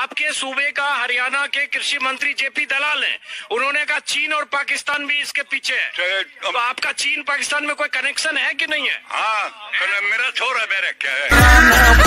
आपके सूबे का हरियाणा के कृषि मंत्री जेपी दलाल है। उन्होंने कहा चीन और पाकिस्तान भी इसके पीछे है। तो आपका चीन पाकिस्तान में कोई कनेक्शन है कि नहीं है? हाँ मेरा छोरा मेरा क्या है?